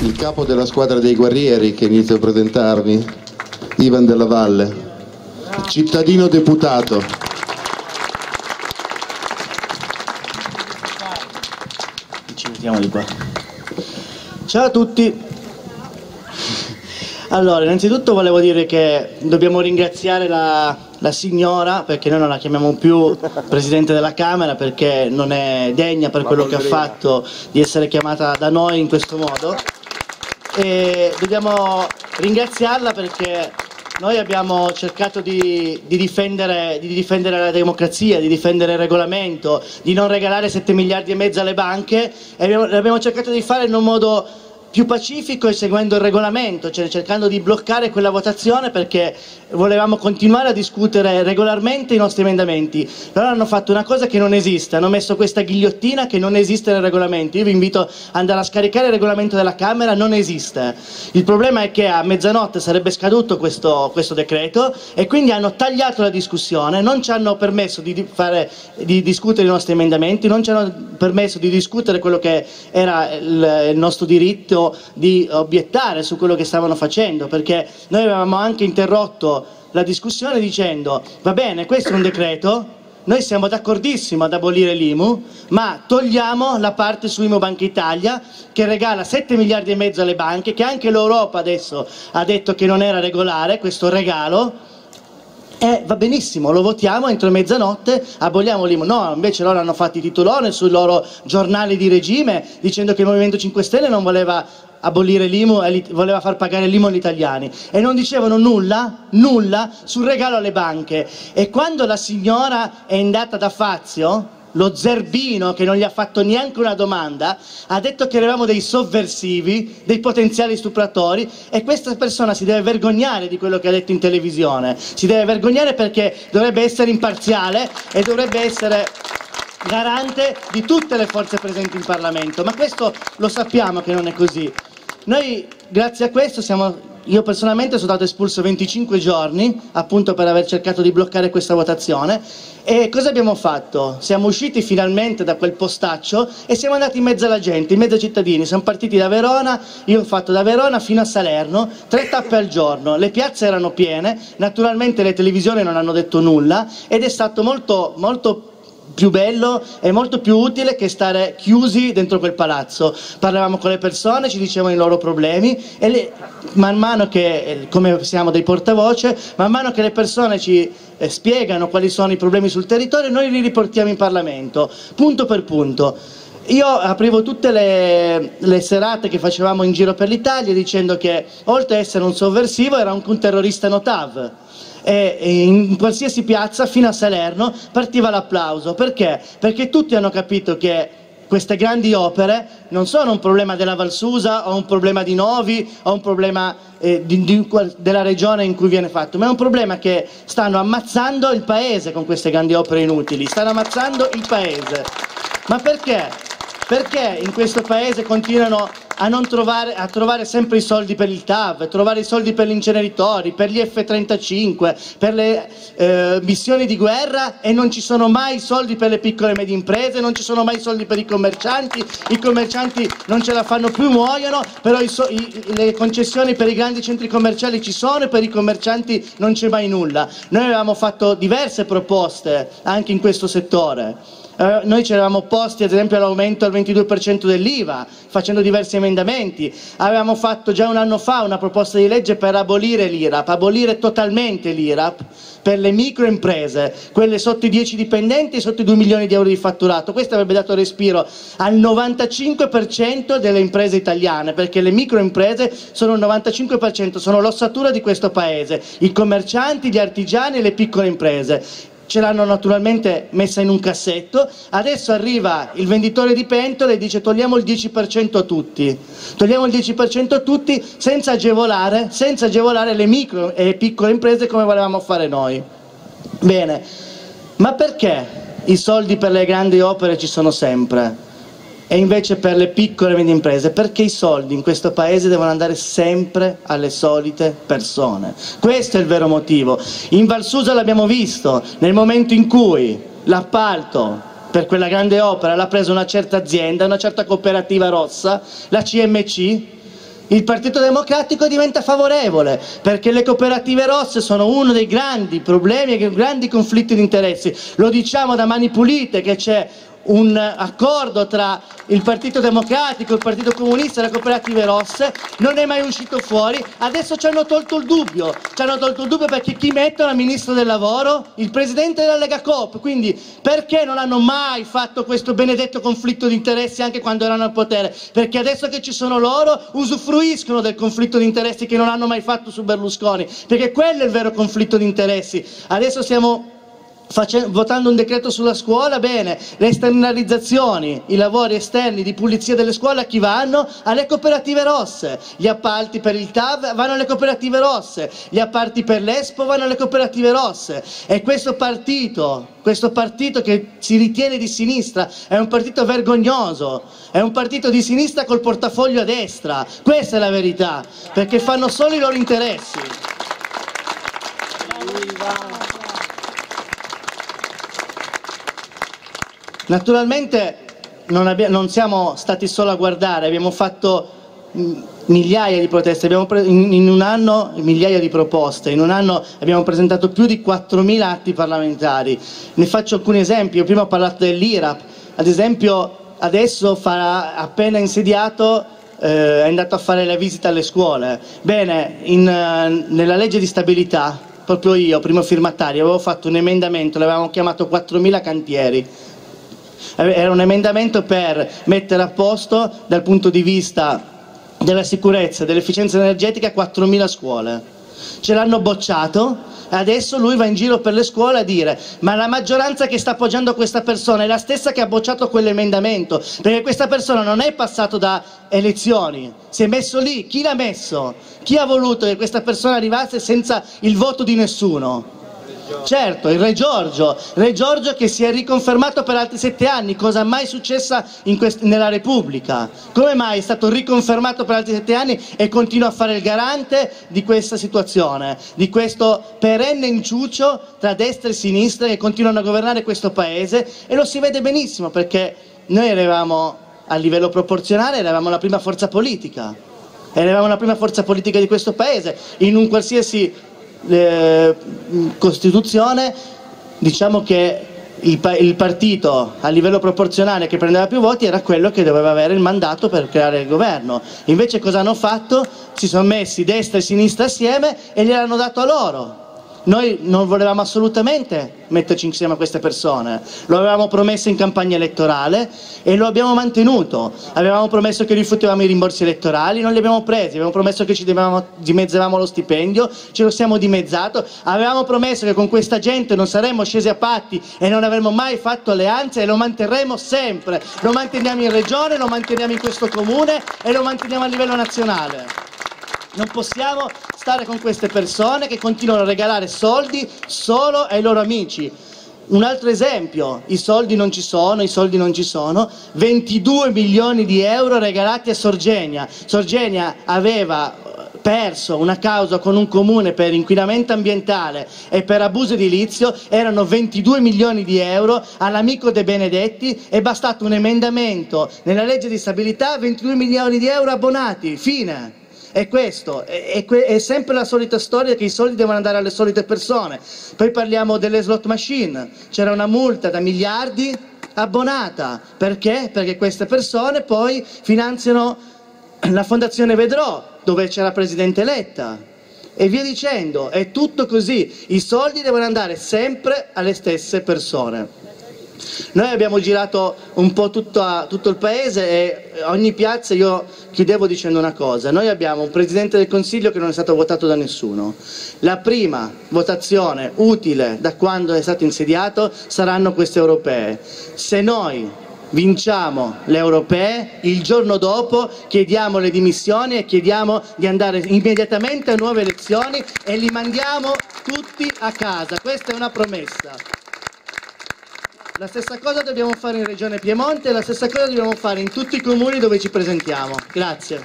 il capo della squadra dei guerrieri che inizio a presentarvi, Ivan della Valle, cittadino deputato. Ci mettiamo di qua. Ciao a tutti. Allora, innanzitutto volevo dire che dobbiamo ringraziare la, la signora, perché noi non la chiamiamo più Presidente della Camera, perché non è degna per quello che ha fatto di essere chiamata da noi in questo modo. E dobbiamo ringraziarla perché noi abbiamo cercato di, di, difendere, di, difendere, la democrazia, di difendere il regolamento, di non regalare 7 miliardi e mezzo alle banche e abbiamo, l'abbiamo cercato di fare in un modo più pacifico e seguendo il regolamento, cioè cercando di bloccare quella votazione perché volevamo continuare a discutere regolarmente i nostri emendamenti. Loro hanno fatto una cosa che non esiste, hanno messo questa ghigliottina che non esiste nel regolamento. Io vi invito ad andare a scaricare il regolamento della Camera, non esiste. Il problema è che a mezzanotte sarebbe scaduto questo, questo decreto e quindi hanno tagliato la discussione, non ci hanno permesso di, fare, di discutere i nostri emendamenti, non ci hanno permesso di discutere quello che era il nostro diritto di obiettare su quello che stavano facendo, perché noi avevamo anche interrotto la discussione dicendo va bene, questo è un decreto, noi siamo d'accordissimo ad abolire l'IMU, ma togliamo la parte su IMU Banca Italia che regala 7 miliardi e mezzo alle banche, che anche l'Europa adesso ha detto che non era regolare questo regalo, eh, va benissimo, lo votiamo entro mezzanotte, aboliamo l'IMU. No, invece loro hanno fatto i titoloni sui loro giornali di regime dicendo che il Movimento 5 Stelle non voleva abolire l'IMU e voleva far pagare l'IMU agli italiani e non dicevano nulla, nulla sul regalo alle banche. E quando la signora è andata da Fazio, lo zerbino che non gli ha fatto neanche una domanda, ha detto che eravamo dei sovversivi, dei potenziali stupratori e questa persona si deve vergognare di quello che ha detto in televisione, si deve vergognare perché dovrebbe essere imparziale e dovrebbe essere garante di tutte le forze presenti in Parlamento, ma questo lo sappiamo che non è così. Noi grazie a questo siamo io personalmente sono stato espulso 25 giorni appunto per aver cercato di bloccare questa votazione e cosa abbiamo fatto? Siamo usciti finalmente da quel postaccio e siamo andati in mezzo alla gente, in mezzo ai cittadini. Siamo partiti da Verona, io ho fatto da Verona fino a Salerno, tre tappe al giorno. Le piazze erano piene, naturalmente le televisioni non hanno detto nulla ed è stato molto, molto più bello e molto più utile che stare chiusi dentro quel palazzo. Parlavamo con le persone, ci dicevano i loro problemi e le, man mano che, come siamo dei portavoce, man mano che le persone ci eh, spiegano quali sono i problemi sul territorio, noi li riportiamo in Parlamento, punto per punto. Io aprivo tutte le, le, serate che facevamo in giro per l'Italia dicendo che oltre ad essere un sovversivo era anche un terrorista notav e in qualsiasi piazza fino a Salerno partiva l'applauso. Perché? Perché tutti hanno capito che queste grandi opere non sono un problema della Valsusa o un problema di Novi o un problema eh, di, di, della regione in cui viene fatto, ma è un problema che stanno ammazzando il paese con queste grandi opere inutili, stanno ammazzando il paese. Ma perché? Perché in questo paese continuano a, trovare, a trovare, sempre i soldi per il TAV, trovare i soldi per gli inceneritori, per gli F-35, per le eh, missioni di guerra e non ci sono mai soldi per le piccole e medie imprese, non ci sono mai soldi per i commercianti, i commercianti non ce la fanno più, muoiono, però i i, le concessioni per i grandi centri commerciali ci sono e per i commercianti non c'è mai nulla. Noi avevamo fatto diverse proposte anche in questo settore eh, noi ci eravamo opposti ad esempio all'aumento al 22% dell'IVA, facendo diversi emendamenti. Avevamo fatto già un anno fa una proposta di legge per abolire l'IRAP, abolire totalmente l'IRAP per le microimprese, quelle sotto i 10 dipendenti e sotto i 2 milioni di euro di fatturato. Questo avrebbe dato respiro al 95% delle imprese italiane, perché le microimprese sono il 95%, sono l'ossatura di questo paese, i commercianti, gli artigiani e le piccole imprese ce l'hanno naturalmente messa in un cassetto, adesso arriva il venditore di pentole e dice togliamo il 10% a tutti, togliamo il 10% a tutti senza agevolare, senza agevolare le micro e piccole imprese come volevamo fare noi. Bene, ma perché i soldi per le grandi opere ci sono sempre? E invece per le piccole e medie imprese, perché i soldi in questo paese devono andare sempre alle solite persone. Questo è il vero motivo. In Valsusa l'abbiamo visto, nel momento in cui l'appalto per quella grande opera l'ha presa una certa azienda, una certa cooperativa rossa, la CMC, il Partito Democratico diventa favorevole perché le cooperative rosse sono uno dei grandi problemi e grandi conflitti di interessi. Lo diciamo da mani pulite che c'è un accordo tra il Partito Democratico, il Partito Comunista e le cooperative rosse, non è mai uscito fuori, adesso ci hanno tolto il dubbio, ci hanno tolto il dubbio perché chi mettono al Ministro del Lavoro? Il Presidente della Lega Coop, quindi perché non hanno mai fatto questo benedetto conflitto di interessi anche quando erano al potere? Perché adesso che ci sono loro usufruiscono del conflitto di interessi che non hanno mai fatto su Berlusconi, perché quello è il vero conflitto di interessi. Adesso siamo votando un decreto sulla scuola, bene, le esternalizzazioni, i lavori esterni di pulizia delle scuole a chi vanno? Alle cooperative rosse, gli appalti per il TAV vanno alle cooperative rosse, gli appalti per l'Espo vanno alle cooperative rosse. E questo partito, questo partito che si ritiene di sinistra è un partito vergognoso, è un partito di sinistra col portafoglio a destra, questa è la verità, perché fanno solo i loro interessi. Naturalmente non, non, siamo stati solo a guardare, abbiamo fatto migliaia di proteste, in, in, un anno migliaia di proposte, in un anno abbiamo presentato più di 4.000 atti parlamentari. Ne faccio alcuni esempi, io prima ho parlato dell'IRAP, ad esempio adesso farà appena insediato eh, è andato a fare la visita alle scuole. Bene, in, nella legge di stabilità, proprio io, primo firmatario, avevo fatto un emendamento, l'avevamo chiamato 4.000 cantieri era un emendamento per mettere a posto dal punto di vista della sicurezza e dell'efficienza energetica 4.000 scuole. Ce l'hanno bocciato e adesso lui va in giro per le scuole a dire ma la maggioranza che sta appoggiando questa persona è la stessa che ha bocciato quell'emendamento perché questa persona non è passato da elezioni, si è messo lì, chi l'ha messo? Chi ha voluto che questa persona arrivasse senza il voto di nessuno? Certo, il Re Giorgio, Re Giorgio che si è riconfermato per altri sette anni, cosa mai successa nella Repubblica? Come mai è stato riconfermato per altri sette anni e continua a fare il garante di questa situazione, di questo perenne inciucio tra destra e sinistra che continuano a governare questo paese? E lo si vede benissimo perché noi eravamo a livello proporzionale, eravamo la prima forza politica, eravamo la prima forza politica di questo paese, in un qualsiasi eh, Costituzione diciamo che il, il, partito a livello proporzionale che prendeva più voti era quello che doveva avere il mandato per creare il governo. Invece cosa hanno fatto? Si sono messi destra e sinistra assieme e gliel'hanno dato a loro. Noi non volevamo assolutamente metterci insieme a queste persone, lo avevamo promesso in campagna elettorale e lo abbiamo mantenuto. Avevamo promesso che rifiutavamo i rimborsi elettorali, non li abbiamo presi, avevamo promesso che ci dimezzavamo lo stipendio, ce lo siamo dimezzato, avevamo promesso che con questa gente non saremmo scesi a patti e non avremmo mai fatto alleanze e lo manterremo sempre. Lo manteniamo in regione, lo manteniamo in questo comune e lo manteniamo a livello nazionale. Non possiamo stare con queste persone che continuano a regalare soldi solo ai loro amici. Un altro esempio, i soldi non ci sono, i soldi non ci sono, 22 milioni di euro regalati a Sorgenia. Sorgenia aveva perso una causa con un comune per inquinamento ambientale e per abuso edilizio, erano 22 milioni di euro all'amico De Benedetti, è bastato un emendamento nella legge di stabilità, 22 milioni di euro abbonati, fine. È questo, è, è, è, sempre la solita storia che i soldi devono andare alle solite persone. Poi parliamo delle slot machine, c'era una multa da miliardi abbonata, perché? Perché queste persone poi finanziano la fondazione Vedrò, dove c'era Presidente Letta, e via dicendo, è tutto così, i soldi devono andare sempre alle stesse persone. Noi abbiamo girato un po' tutto, tutto, il paese e ogni piazza io chiudevo dicendo una cosa, noi abbiamo un Presidente del Consiglio che non è stato votato da nessuno, la prima votazione utile da quando è stato insediato saranno queste europee, se noi vinciamo le europee, il giorno dopo chiediamo le dimissioni e chiediamo di andare immediatamente a nuove elezioni e li mandiamo tutti a casa, questa è una promessa. La stessa cosa dobbiamo fare in Regione Piemonte e la stessa cosa dobbiamo fare in tutti i comuni dove ci presentiamo. Grazie.